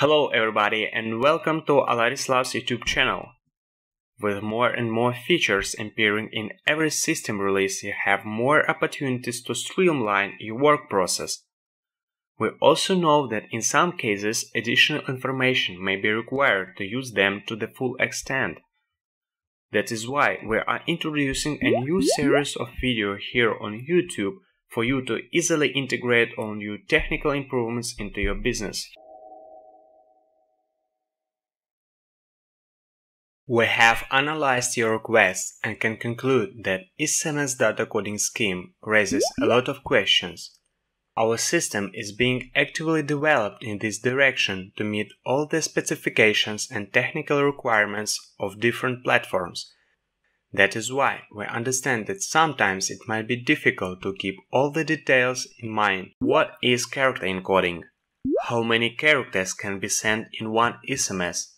Hello everybody and welcome to Alaris Labs YouTube channel. With more and more features appearing in every system release, you have more opportunities to streamline your work process. We also know that in some cases additional information may be required to use them to the full extent. That is why we are introducing a new series of video here on YouTube for you to easily integrate all new technical improvements into your business. We have analyzed your requests and can conclude that SMS data coding scheme raises a lot of questions. Our system is being actively developed in this direction to meet all the specifications and technical requirements of different platforms. That is why we understand that sometimes it might be difficult to keep all the details in mind. What is character encoding? How many characters can be sent in one SMS?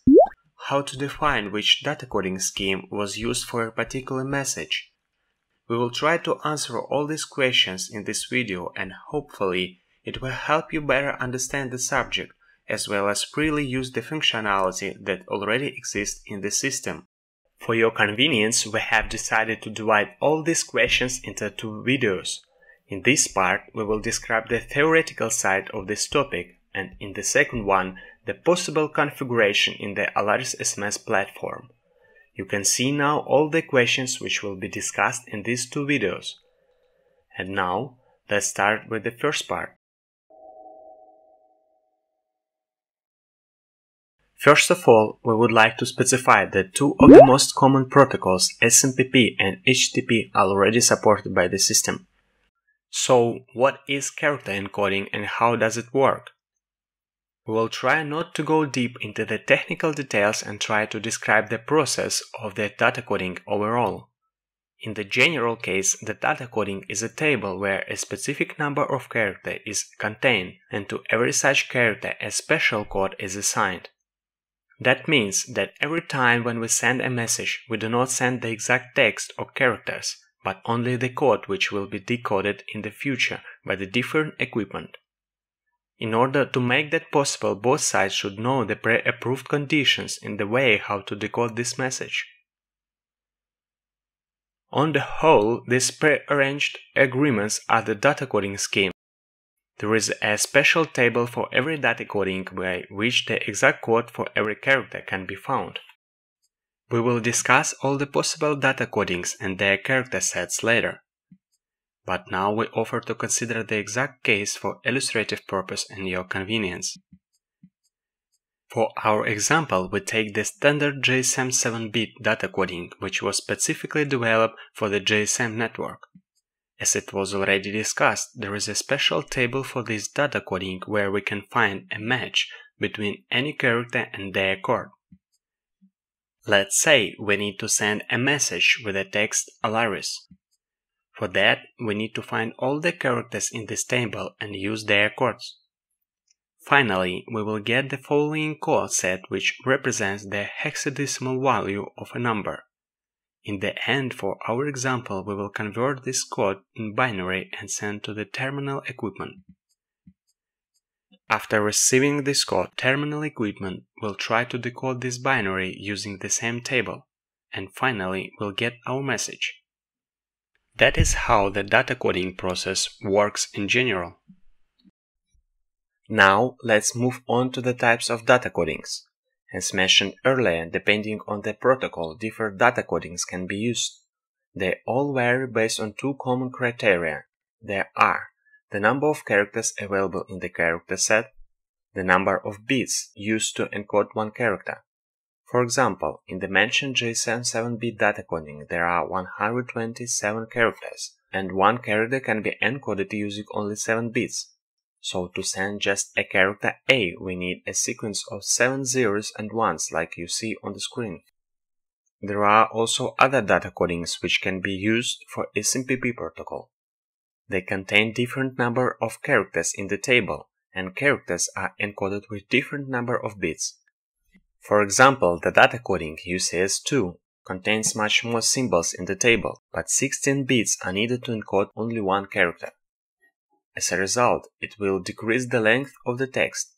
How to define which data coding scheme was used for a particular message. We will try to answer all these questions in this video and hopefully it will help you better understand the subject as well as freely use the functionality that already exists in the system. For your convenience, we have decided to divide all these questions into two videos. In this part, we will describe the theoretical side of this topic and in the second one, the possible configuration in the Alaris SMS platform. You can see now all the questions which will be discussed in these two videos. And now, let's start with the first part. First of all, we would like to specify that two of the most common protocols, SMPP and HTTP, are already supported by the system. So, what is character encoding and how does it work? We will try not to go deep into the technical details and try to describe the process of the data coding overall. In the general case, the data coding is a table where a specific number of characters is contained and to every such character a special code is assigned. That means that every time when we send a message, we do not send the exact text or characters, but only the code which will be decoded in the future by the different equipment. In order to make that possible, both sides should know the pre-approved conditions and the way how to decode this message. On the whole, these pre-arranged agreements are the data coding scheme. There is a special table for every data coding by which the exact code for every character can be found. We will discuss all the possible data codings and their character sets later but now we offer to consider the exact case for illustrative purpose and your convenience. For our example, we take the standard GSM 7-bit data coding, which was specifically developed for the GSM network. As it was already discussed, there is a special table for this data coding where we can find a match between any character and their code. Let's say we need to send a message with the text Alaris. For that, we need to find all the characters in this table and use their codes. Finally, we will get the following code set which represents the hexadecimal value of a number. In the end, for our example, we will convert this code in binary and send to the terminal equipment. After receiving this code, terminal equipment will try to decode this binary using the same table, and finally we'll get our message. That is how the data coding process works in general. Now let's move on to the types of data codings. As mentioned earlier, depending on the protocol, different data codings can be used. They all vary based on two common criteria. There are the number of characters available in the character set, the number of bits used to encode one character, for example, in the mentioned GSM 7-bit data coding there are 127 characters, and one character can be encoded using only 7 bits. So to send just a character A, we need a sequence of 7 zeros and 1s like you see on the screen. There are also other data codings which can be used for SMPP protocol. They contain different number of characters in the table, and characters are encoded with different number of bits. For example, the data coding UCS2 contains much more symbols in the table, but 16 bits are needed to encode only one character. As a result, it will decrease the length of the text.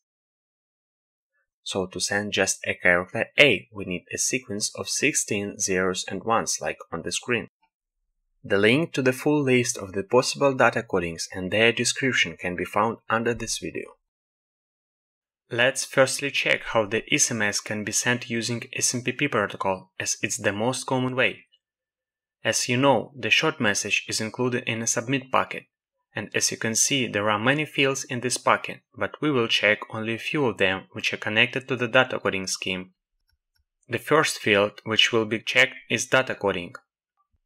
So to send just a character A, we need a sequence of 16 zeros and ones like on the screen. The link to the full list of the possible data codings and their description can be found under this video. Let's firstly check how the SMS can be sent using SMPP protocol as it's the most common way. As you know, the short message is included in a submit packet, and as you can see there are many fields in this packet, but we will check only a few of them which are connected to the data coding scheme. The first field which will be checked is data coding.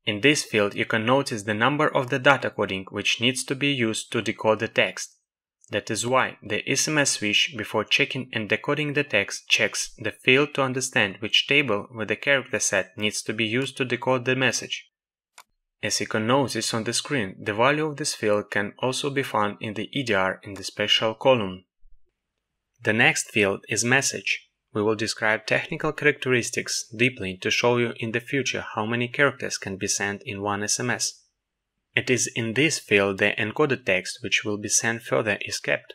In this field you can notice the number of the data coding which needs to be used to decode the text. That is why the SMS switch before checking and decoding the text checks the field to understand which table with the character set needs to be used to decode the message. As you can notice on the screen, the value of this field can also be found in the EDR in the special column. The next field is message. We will describe technical characteristics deeply to show you in the future how many characters can be sent in one SMS. It is in this field the encoded text which will be sent further is kept.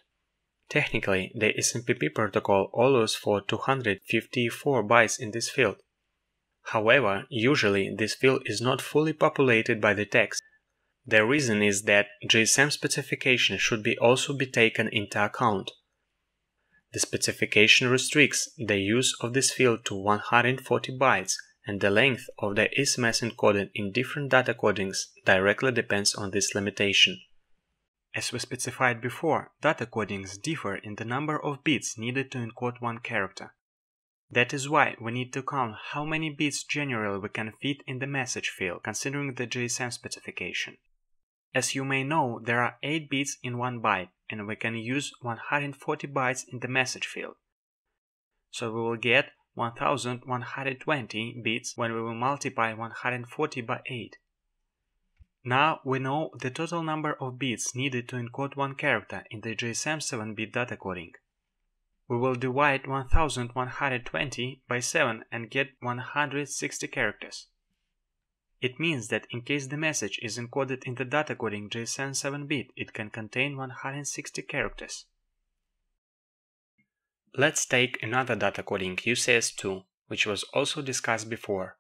Technically, the SMPP protocol allows for 254 bytes in this field. However, usually this field is not fully populated by the text. The reason is that GSM specification should be also be taken into account. The specification restricts the use of this field to 140 bytes, and the length of the SMS encoded in different data codings directly depends on this limitation. As we specified before, data codings differ in the number of bits needed to encode one character. That is why we need to count how many bits generally we can fit in the message field considering the GSM specification. As you may know, there are 8 bits in 1 byte, and we can use 140 bytes in the message field. So we will get 1120 bits when we will multiply 140 by 8. Now we know the total number of bits needed to encode one character in the GSM 7-bit data coding. We will divide 1120 by 7 and get 160 characters. It means that in case the message is encoded in the data coding GSM 7-bit, it can contain 160 characters. Let's take another data coding UCS2, which was also discussed before.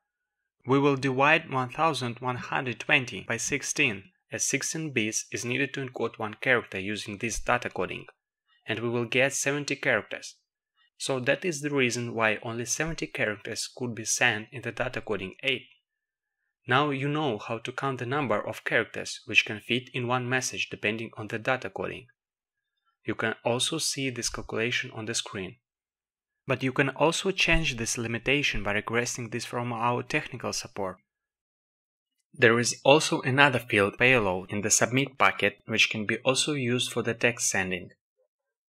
We will divide 1120 by 16, as 16 bits is needed to encode one character using this data coding, and we will get 70 characters. So that is the reason why only 70 characters could be sent in the data coding 8. Now you know how to count the number of characters which can fit in one message depending on the data coding. You can also see this calculation on the screen. But you can also change this limitation by requesting this from our technical support. There is also another field payload in the submit packet which can be also used for the text sending.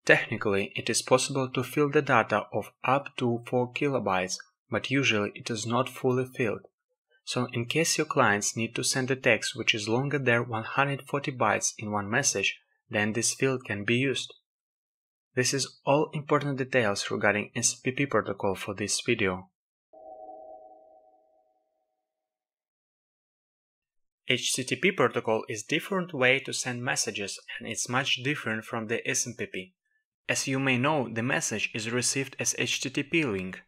Technically, it is possible to fill the data of up to 4 kilobytes, but usually it is not fully filled. So in case your clients need to send a text which is longer than 140 bytes in one message, then this field can be used. This is all important details regarding SMPP protocol for this video. HTTP protocol is different way to send messages and it's much different from the SMPP. As you may know, the message is received as HTTP link,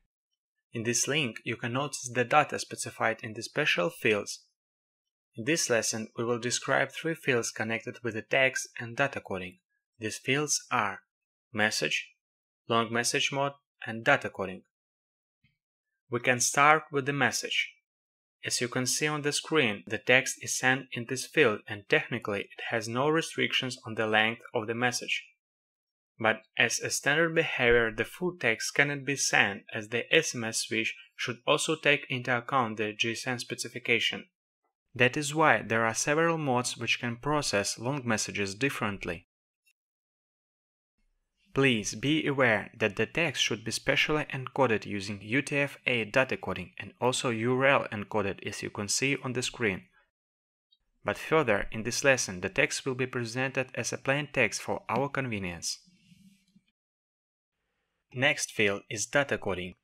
in this link, you can notice the data specified in the special fields. In this lesson, we will describe three fields connected with the text and data coding. These fields are message, long message mode, and data coding. We can start with the message. As you can see on the screen, the text is sent in this field and technically it has no restrictions on the length of the message. But as a standard behavior, the full text cannot be sent as the SMS switch should also take into account the GSM specification. That is why there are several modes which can process long messages differently. Please be aware that the text should be specially encoded using UTF-8 data coding and also URL encoded as you can see on the screen. But further, in this lesson, the text will be presented as a plain text for our convenience. Next field is data coding.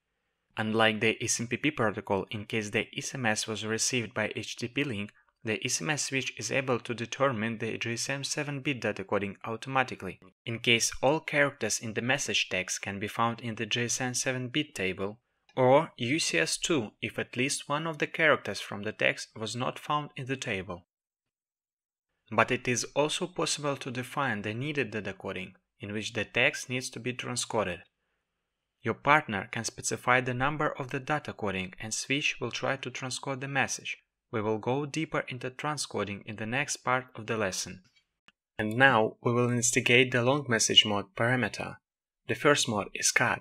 Unlike the SMPP protocol, in case the SMS was received by HTTP link, the SMS switch is able to determine the GSM 7-bit data coding automatically. In case all characters in the message text can be found in the GSM 7-bit table, or UCS2 if at least one of the characters from the text was not found in the table. But it is also possible to define the needed data coding, in which the text needs to be transcoded. Your partner can specify the number of the data coding and switch will try to transcode the message. We will go deeper into transcoding in the next part of the lesson. And now we will instigate the long message mode parameter. The first mode is cut.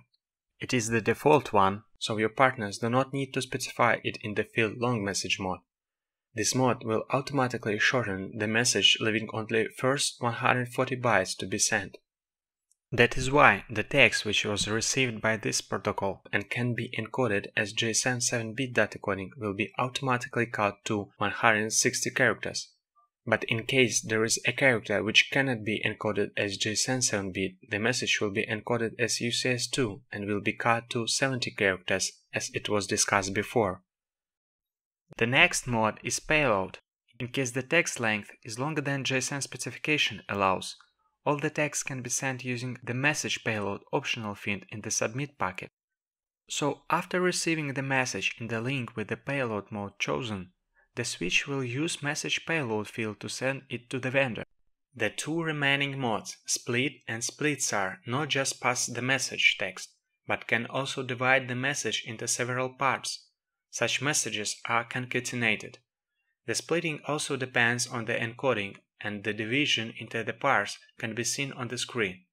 It is the default one, so your partners do not need to specify it in the field long message mode. This mode will automatically shorten the message leaving only first 140 bytes to be sent. That is why the text which was received by this protocol and can be encoded as GSM 7-bit data coding will be automatically cut to 160 characters. But in case there is a character which cannot be encoded as GSM 7-bit, the message will be encoded as UCS2 and will be cut to 70 characters as it was discussed before. The next mode is payload. In case the text length is longer than GSM specification allows, all the text can be sent using the message payload optional field in the submit packet. So after receiving the message in the link with the payload mode chosen, the switch will use message payload field to send it to the vendor. The two remaining modes, split and splitsar, not just pass the message text, but can also divide the message into several parts. Such messages are concatenated. The splitting also depends on the encoding and the division into the parts can be seen on the screen.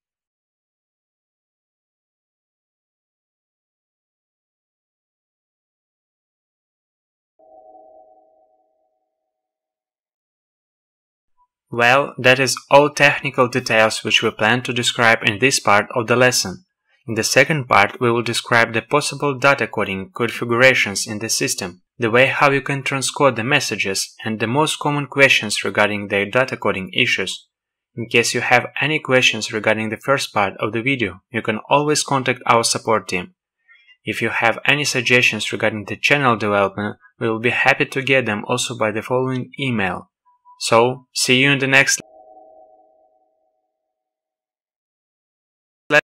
Well, that is all technical details which we plan to describe in this part of the lesson. In the second part, we will describe the possible data coding configurations in the system the way how you can transcode the messages, and the most common questions regarding their data coding issues. In case you have any questions regarding the first part of the video, you can always contact our support team. If you have any suggestions regarding the channel development, we will be happy to get them also by the following email. So, see you in the next